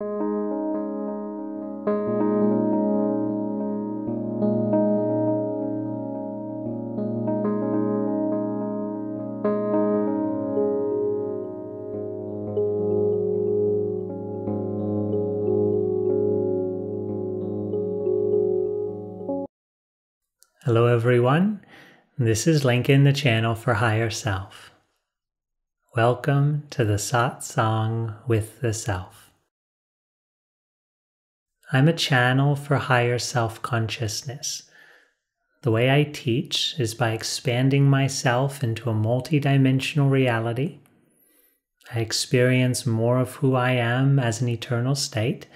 Hello, everyone. This is Lincoln, the channel for Higher Self. Welcome to the Satsang with the Self. I'm a channel for higher self consciousness. The way I teach is by expanding myself into a multidimensional reality. I experience more of who I am as an eternal state,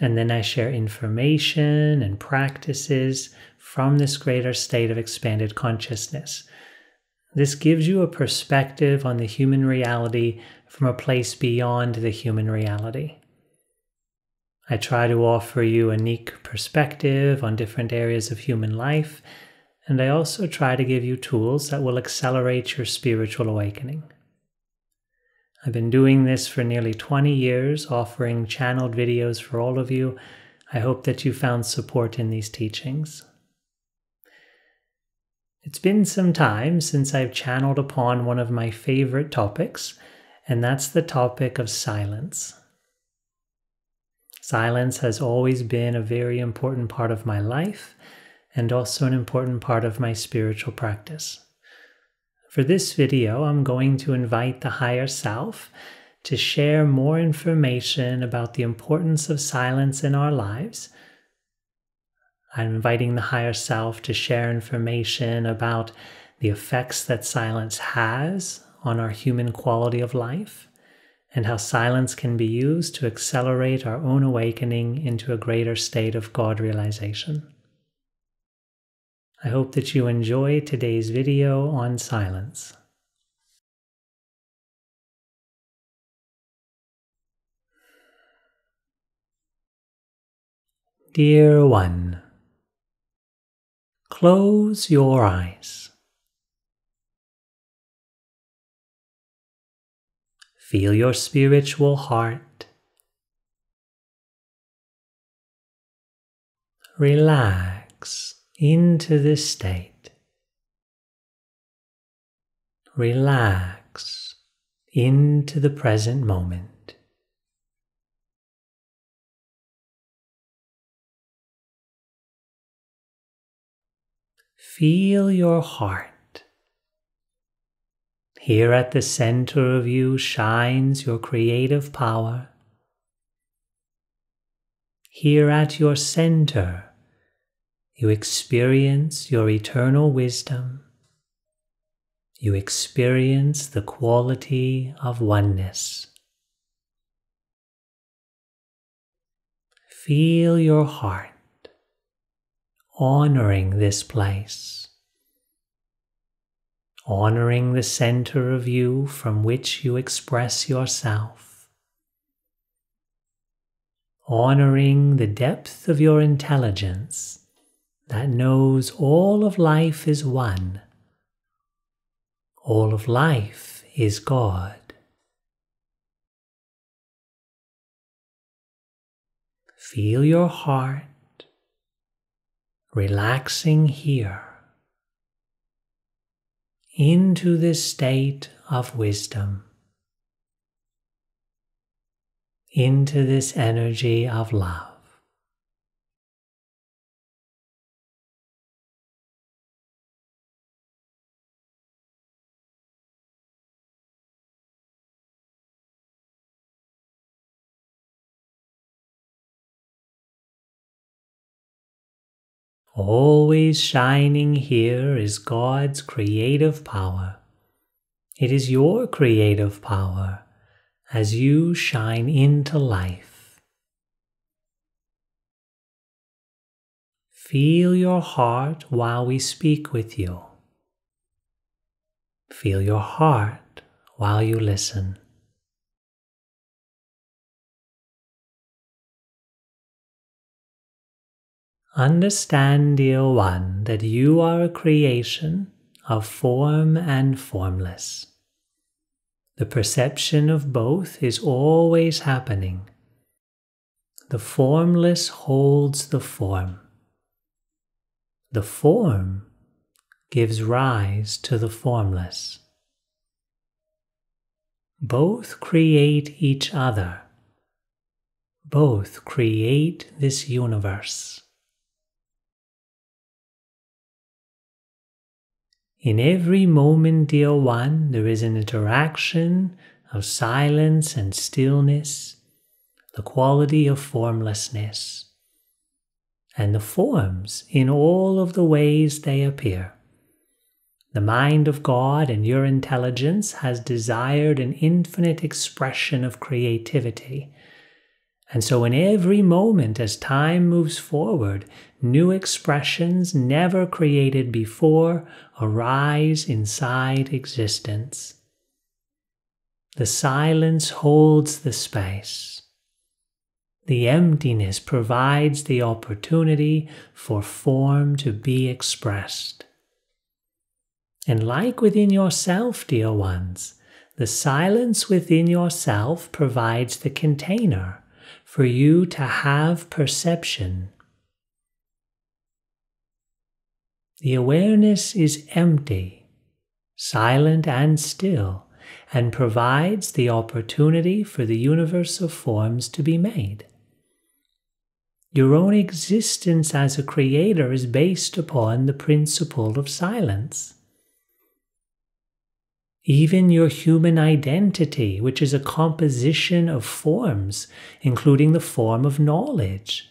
and then I share information and practices from this greater state of expanded consciousness. This gives you a perspective on the human reality from a place beyond the human reality. I try to offer you a unique perspective on different areas of human life, and I also try to give you tools that will accelerate your spiritual awakening. I've been doing this for nearly 20 years, offering channeled videos for all of you. I hope that you found support in these teachings. It's been some time since I've channeled upon one of my favorite topics, and that's the topic of silence. Silence has always been a very important part of my life and also an important part of my spiritual practice. For this video, I'm going to invite the higher self to share more information about the importance of silence in our lives I'm inviting the higher self to share information about the effects that silence has on our human quality of life and how silence can be used to accelerate our own awakening into a greater state of God realization. I hope that you enjoy today's video on silence. Dear One, Close your eyes. Feel your spiritual heart. Relax into this state. Relax into the present moment. Feel your heart. Here at the center of you shines your creative power. Here at your center, you experience your eternal wisdom. You experience the quality of oneness. Feel your heart honoring this place, honoring the center of you from which you express yourself, honoring the depth of your intelligence that knows all of life is one, all of life is God. Feel your heart relaxing here into this state of wisdom, into this energy of love. Always shining here is God's creative power. It is your creative power as you shine into life. Feel your heart while we speak with you. Feel your heart while you listen. Understand, dear one, that you are a creation of form and formless. The perception of both is always happening. The formless holds the form. The form gives rise to the formless. Both create each other. Both create this universe. In every moment, dear one, there is an interaction of silence and stillness, the quality of formlessness, and the forms in all of the ways they appear. The mind of God and your intelligence has desired an infinite expression of creativity and so, in every moment as time moves forward, new expressions never created before arise inside existence. The silence holds the space. The emptiness provides the opportunity for form to be expressed. And like within yourself, dear ones, the silence within yourself provides the container for you to have perception. The awareness is empty, silent, and still, and provides the opportunity for the universe of forms to be made. Your own existence as a creator is based upon the principle of silence. Even your human identity, which is a composition of forms, including the form of knowledge,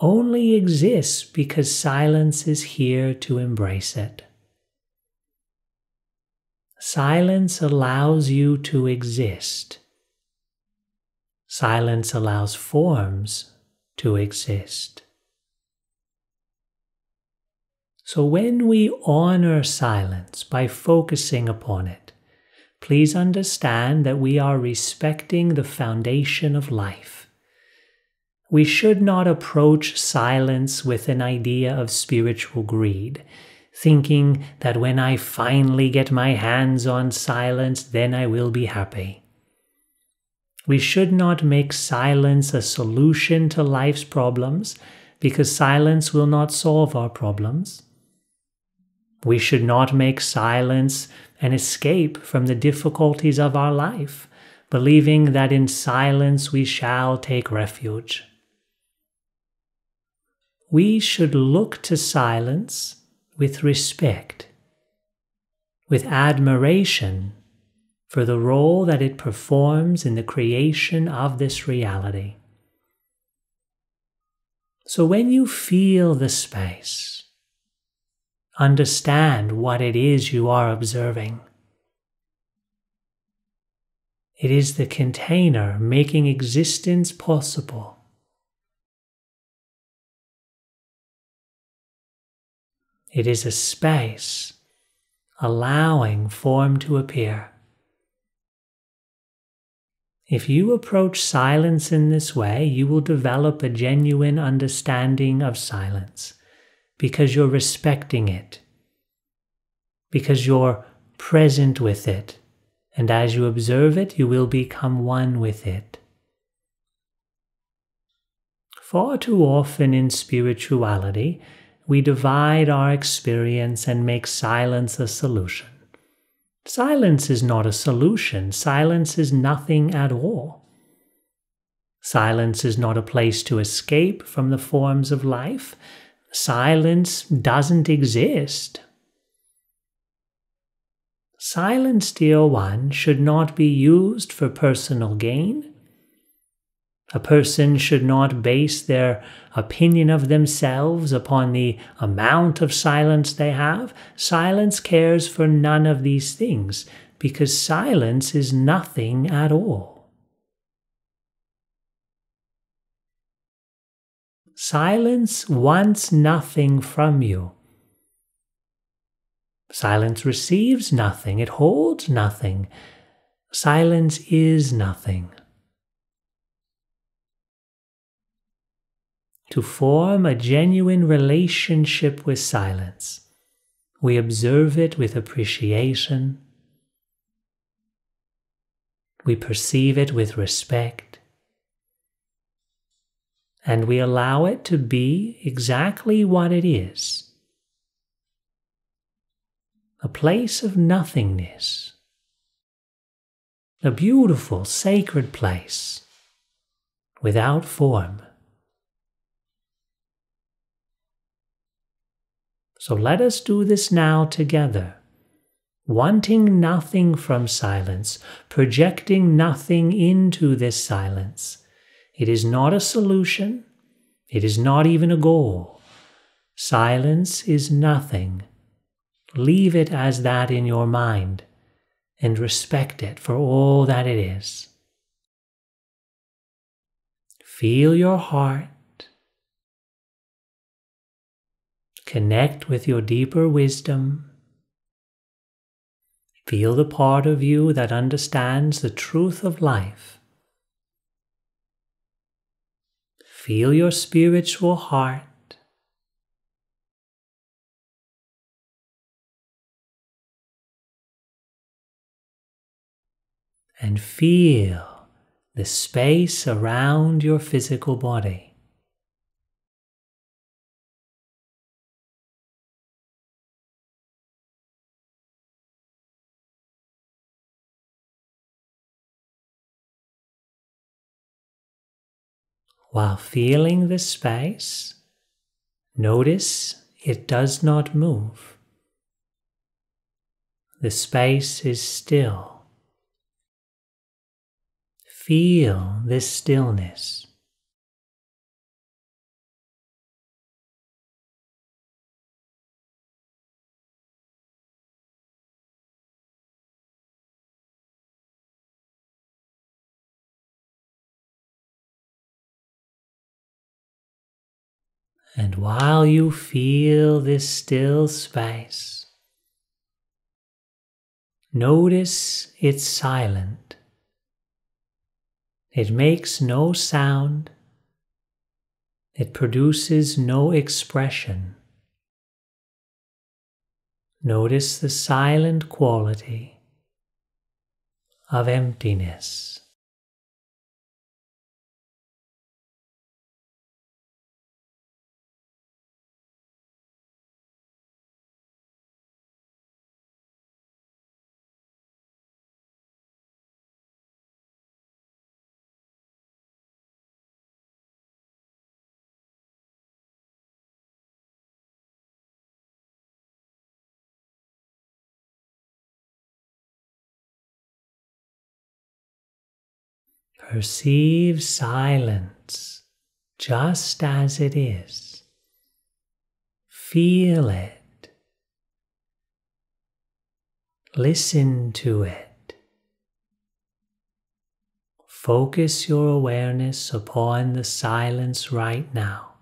only exists because silence is here to embrace it. Silence allows you to exist. Silence allows forms to exist. So when we honor silence by focusing upon it, please understand that we are respecting the foundation of life. We should not approach silence with an idea of spiritual greed, thinking that when I finally get my hands on silence, then I will be happy. We should not make silence a solution to life's problems because silence will not solve our problems. We should not make silence an escape from the difficulties of our life, believing that in silence we shall take refuge. We should look to silence with respect, with admiration for the role that it performs in the creation of this reality. So when you feel the space, Understand what it is you are observing. It is the container making existence possible. It is a space allowing form to appear. If you approach silence in this way, you will develop a genuine understanding of silence because you're respecting it, because you're present with it, and as you observe it, you will become one with it. Far too often in spirituality, we divide our experience and make silence a solution. Silence is not a solution, silence is nothing at all. Silence is not a place to escape from the forms of life silence doesn't exist. Silence, dear one, should not be used for personal gain. A person should not base their opinion of themselves upon the amount of silence they have. Silence cares for none of these things because silence is nothing at all. Silence wants nothing from you. Silence receives nothing, it holds nothing. Silence is nothing. To form a genuine relationship with silence, we observe it with appreciation, we perceive it with respect, and we allow it to be exactly what it is a place of nothingness, a beautiful, sacred place without form. So let us do this now together, wanting nothing from silence, projecting nothing into this silence. It is not a solution, it is not even a goal. Silence is nothing. Leave it as that in your mind and respect it for all that it is. Feel your heart Connect with your deeper wisdom. Feel the part of you that understands the truth of life. Feel your spiritual heart. And feel the space around your physical body. While feeling the space, notice it does not move. The space is still. Feel this stillness. And while you feel this still space, notice it's silent. It makes no sound. It produces no expression. Notice the silent quality of emptiness. Perceive silence just as it is. Feel it. Listen to it. Focus your awareness upon the silence right now.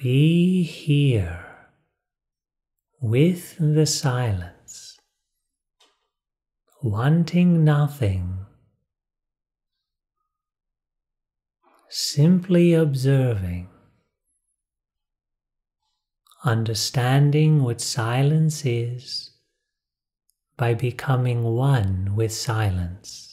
Be here with the silence, wanting nothing, simply observing, understanding what silence is by becoming one with silence.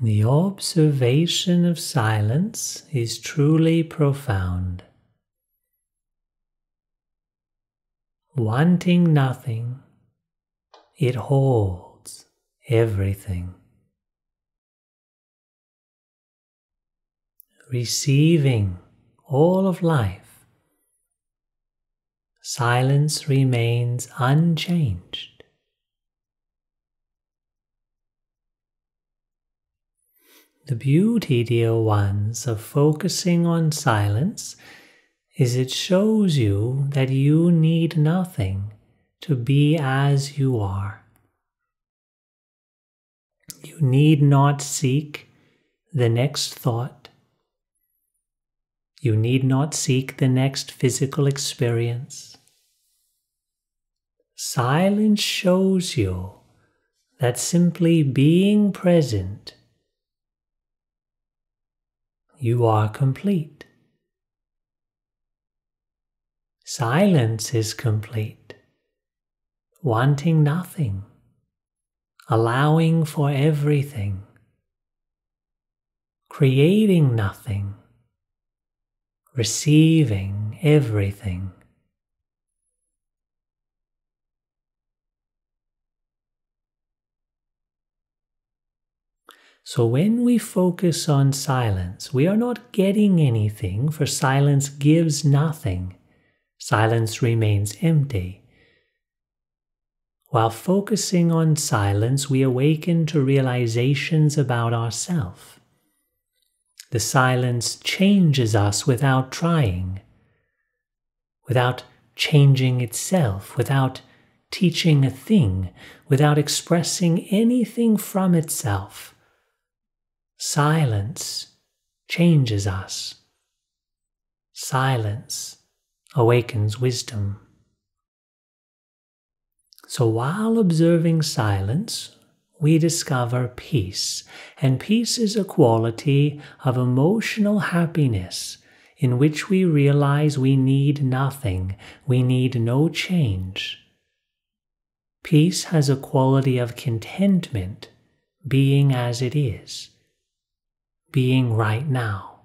The observation of silence is truly profound. Wanting nothing, it holds everything. Receiving all of life, silence remains unchanged. The beauty, dear ones, of focusing on silence is it shows you that you need nothing to be as you are. You need not seek the next thought. You need not seek the next physical experience. Silence shows you that simply being present you are complete. Silence is complete, wanting nothing, allowing for everything, creating nothing, receiving everything. So when we focus on silence, we are not getting anything, for silence gives nothing. Silence remains empty. While focusing on silence, we awaken to realizations about ourself. The silence changes us without trying, without changing itself, without teaching a thing, without expressing anything from itself. Silence changes us. Silence awakens wisdom. So while observing silence, we discover peace, and peace is a quality of emotional happiness in which we realize we need nothing, we need no change. Peace has a quality of contentment, being as it is being right now.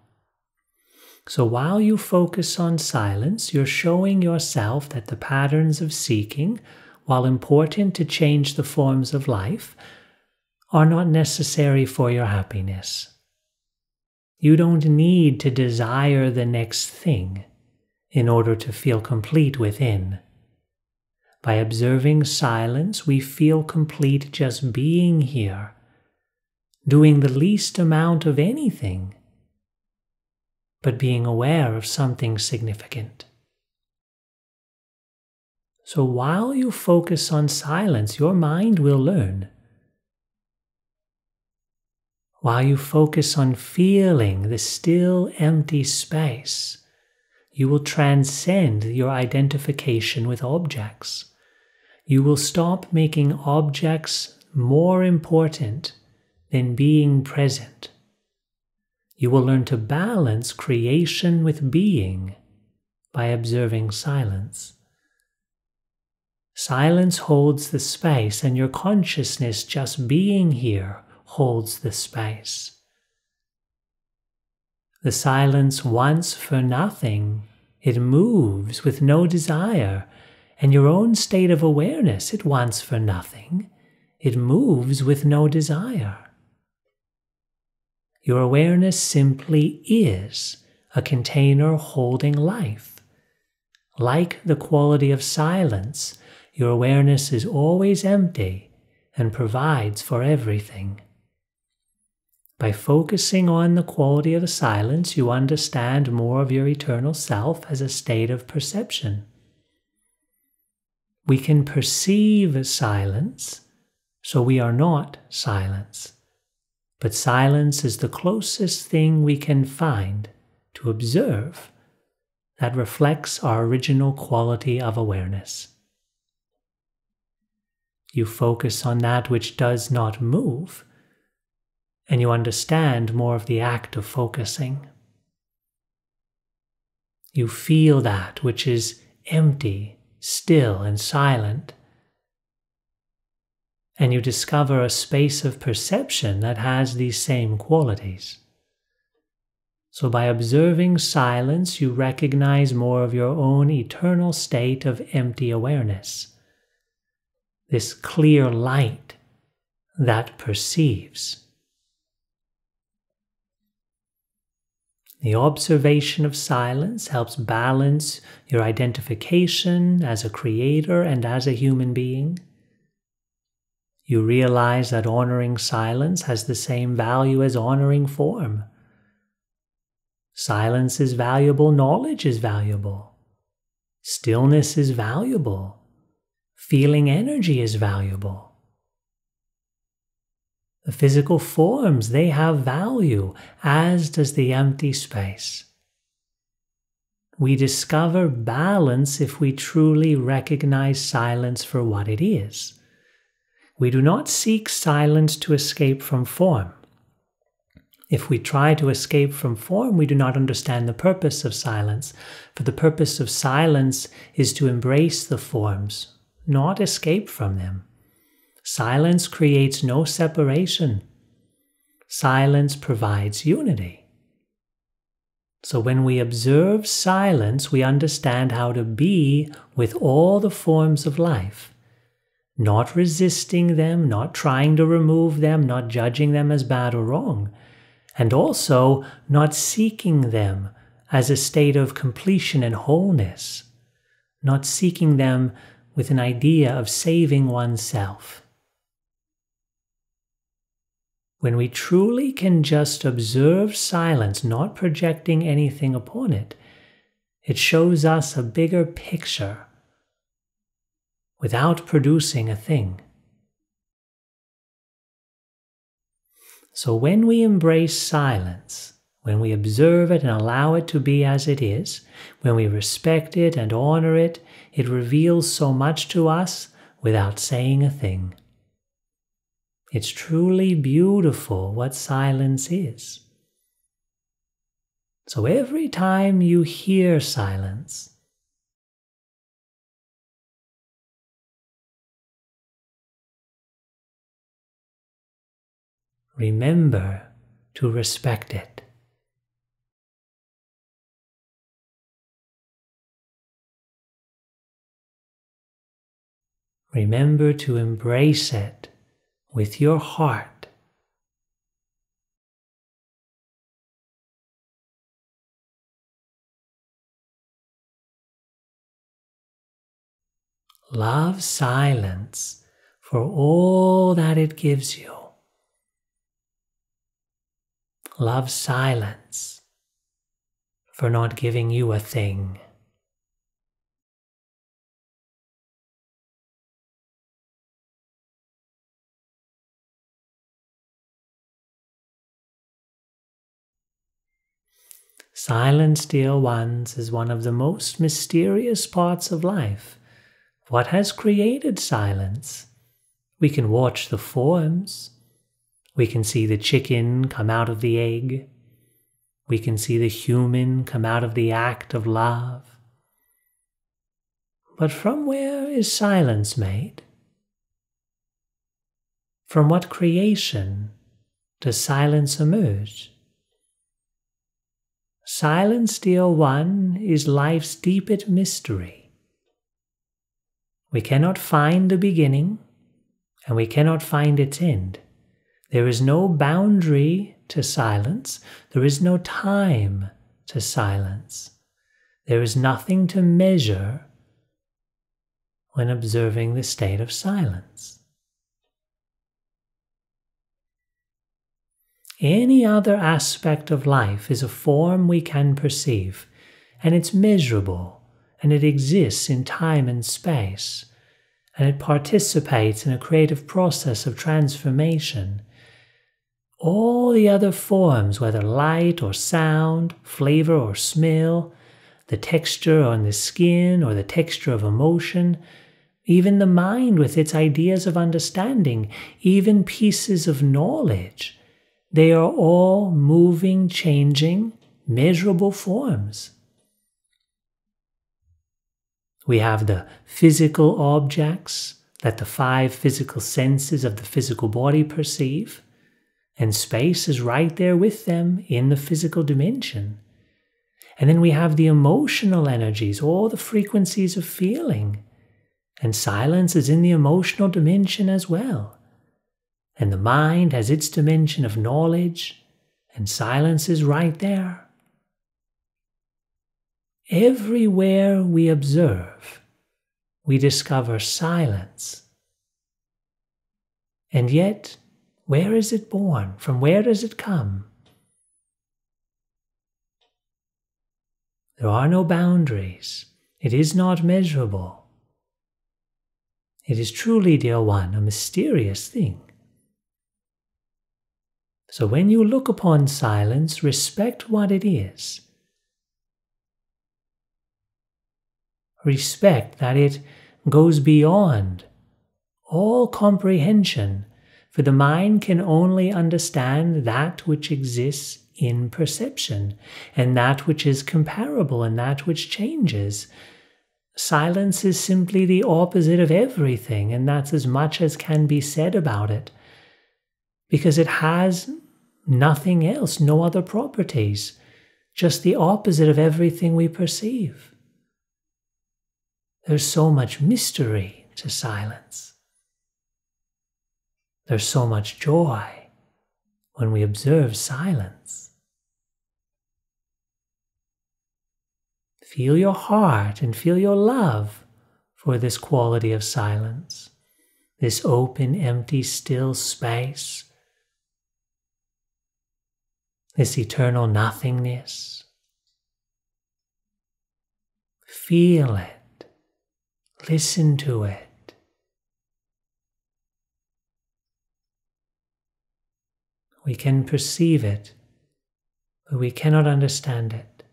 So while you focus on silence, you're showing yourself that the patterns of seeking, while important to change the forms of life, are not necessary for your happiness. You don't need to desire the next thing in order to feel complete within. By observing silence, we feel complete just being here, doing the least amount of anything, but being aware of something significant. So while you focus on silence, your mind will learn while you focus on feeling the still empty space, you will transcend your identification with objects. You will stop making objects more important than being present. You will learn to balance creation with being by observing silence. Silence holds the space, and your consciousness just being here holds the space. The silence wants for nothing, it moves with no desire, and your own state of awareness, it wants for nothing, it moves with no desire. Your awareness simply is a container holding life. Like the quality of silence, your awareness is always empty and provides for everything. By focusing on the quality of the silence, you understand more of your eternal self as a state of perception. We can perceive silence, so we are not silence. But silence is the closest thing we can find to observe that reflects our original quality of awareness. You focus on that which does not move and you understand more of the act of focusing. You feel that which is empty, still, and silent. And you discover a space of perception that has these same qualities. So, by observing silence, you recognize more of your own eternal state of empty awareness. This clear light that perceives. The observation of silence helps balance your identification as a creator and as a human being. You realize that honoring silence has the same value as honoring form. Silence is valuable, knowledge is valuable, stillness is valuable, feeling energy is valuable. The physical forms, they have value, as does the empty space. We discover balance if we truly recognize silence for what it is. We do not seek silence to escape from form. If we try to escape from form, we do not understand the purpose of silence, for the purpose of silence is to embrace the forms, not escape from them. Silence creates no separation. Silence provides unity. So when we observe silence, we understand how to be with all the forms of life, not resisting them, not trying to remove them, not judging them as bad or wrong, and also not seeking them as a state of completion and wholeness, not seeking them with an idea of saving oneself. When we truly can just observe silence, not projecting anything upon it, it shows us a bigger picture without producing a thing. So when we embrace silence, when we observe it and allow it to be as it is, when we respect it and honor it, it reveals so much to us without saying a thing. It's truly beautiful what silence is. So every time you hear silence, remember to respect it. Remember to embrace it with your heart. Love silence for all that it gives you. Love silence for not giving you a thing. Silence, dear ones, is one of the most mysterious parts of life. What has created silence? We can watch the forms. We can see the chicken come out of the egg. We can see the human come out of the act of love. But from where is silence made? From what creation does silence emerge? Silence, dear one, is life's deepest mystery. We cannot find the beginning, and we cannot find its end. There is no boundary to silence, there is no time to silence. There is nothing to measure when observing the state of silence. Any other aspect of life is a form we can perceive, and it's measurable, and it exists in time and space, and it participates in a creative process of transformation. All the other forms, whether light or sound, flavor or smell, the texture on the skin or the texture of emotion, even the mind with its ideas of understanding, even pieces of knowledge they are all moving, changing, measurable forms. We have the physical objects that the five physical senses of the physical body perceive, and space is right there with them in the physical dimension. And then we have the emotional energies, all the frequencies of feeling, and silence is in the emotional dimension as well and the mind has its dimension of knowledge, and silence is right there. Everywhere we observe, we discover silence. And yet, where is it born? From where does it come? There are no boundaries. It is not measurable. It is truly, dear one, a mysterious thing. So when you look upon silence, respect what it is. Respect that it goes beyond all comprehension, for the mind can only understand that which exists in perception, and that which is comparable, and that which changes. Silence is simply the opposite of everything, and that's as much as can be said about it because it has nothing else, no other properties, just the opposite of everything we perceive. There's so much mystery to silence. There's so much joy when we observe silence. Feel your heart and feel your love for this quality of silence, this open, empty, still space this eternal nothingness. Feel it, listen to it. We can perceive it, but we cannot understand it.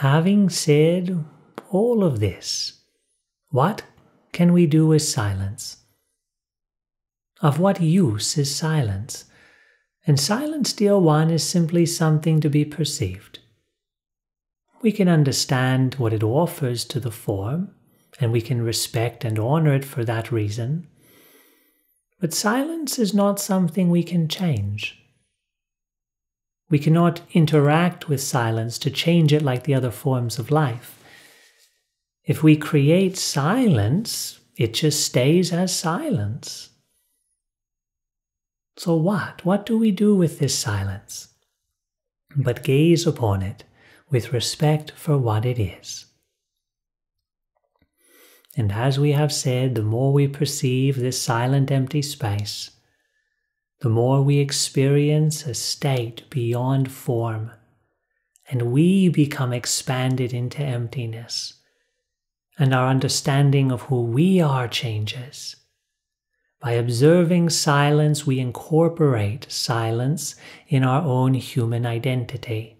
Having said all of this, what can we do with silence? Of what use is silence? And silence, dear one, is simply something to be perceived. We can understand what it offers to the form, and we can respect and honor it for that reason. But silence is not something we can change. We cannot interact with silence to change it like the other forms of life. If we create silence, it just stays as silence. So, what? What do we do with this silence? But gaze upon it with respect for what it is. And as we have said, the more we perceive this silent empty space, the more we experience a state beyond form, and we become expanded into emptiness, and our understanding of who we are changes. By observing silence, we incorporate silence in our own human identity.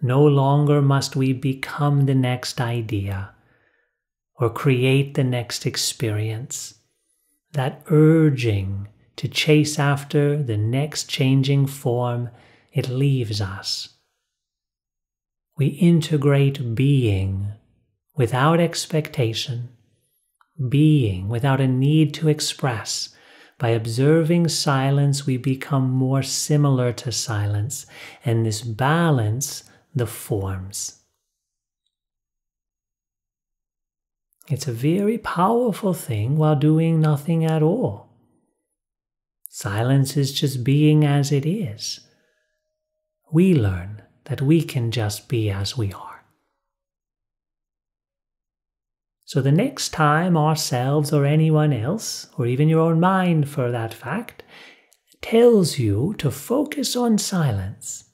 No longer must we become the next idea or create the next experience. That urging to chase after the next changing form, it leaves us. We integrate being without expectation, being without a need to express. By observing silence, we become more similar to silence, and this balance the forms. It's a very powerful thing while doing nothing at all. Silence is just being as it is. We learn that we can just be as we are. So the next time ourselves or anyone else, or even your own mind for that fact, tells you to focus on silence,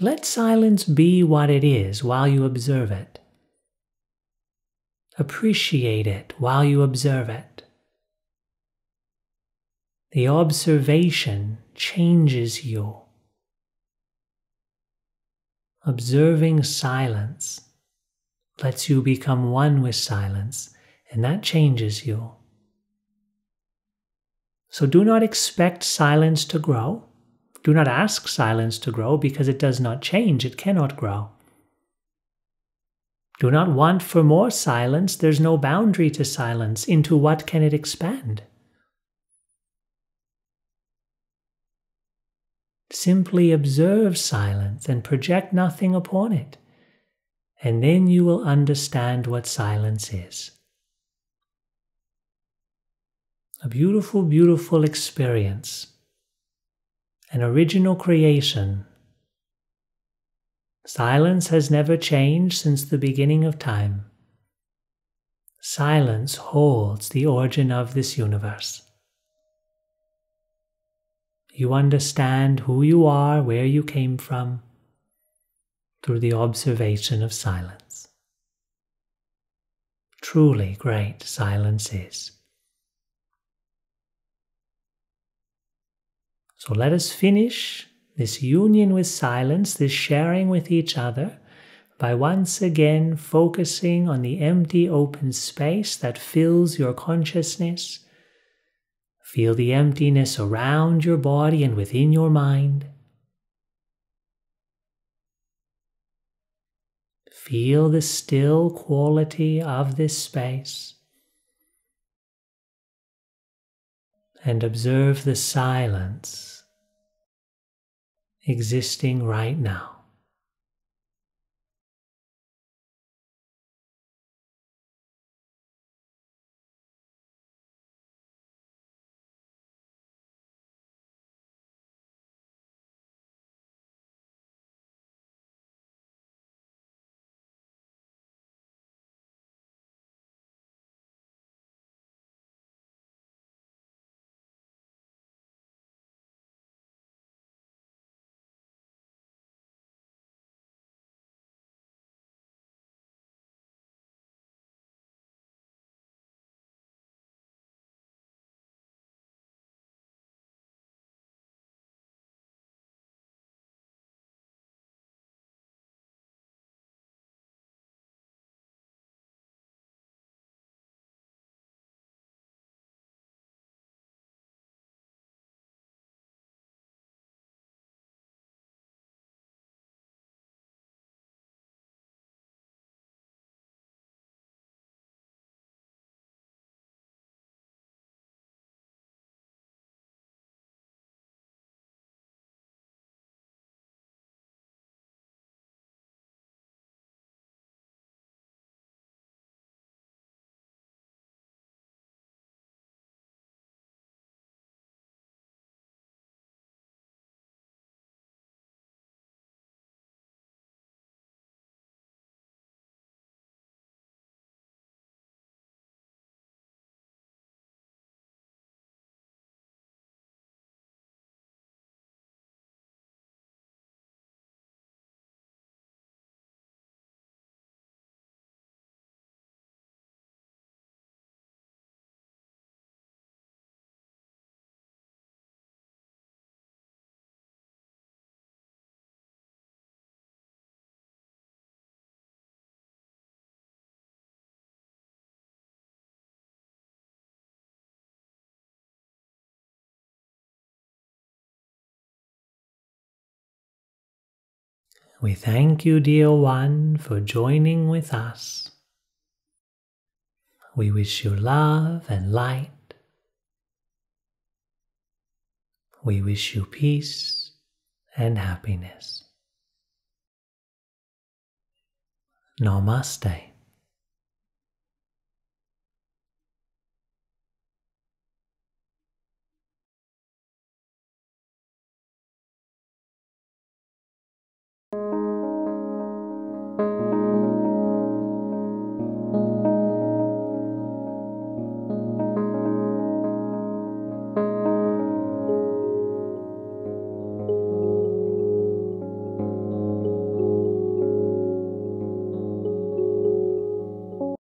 let silence be what it is while you observe it. Appreciate it while you observe it. The observation changes you. Observing silence lets you become one with silence, and that changes you. So do not expect silence to grow. Do not ask silence to grow because it does not change, it cannot grow. Do not want for more silence, there's no boundary to silence. Into what can it expand? Simply observe silence and project nothing upon it, and then you will understand what silence is. A beautiful, beautiful experience, an original creation. Silence has never changed since the beginning of time. Silence holds the origin of this universe. You understand who you are, where you came from, through the observation of silence. Truly great silence is. So let us finish this union with silence, this sharing with each other, by once again focusing on the empty open space that fills your consciousness Feel the emptiness around your body and within your mind. Feel the still quality of this space. And observe the silence existing right now. We thank you, dear one, for joining with us. We wish you love and light. We wish you peace and happiness. Namaste. Música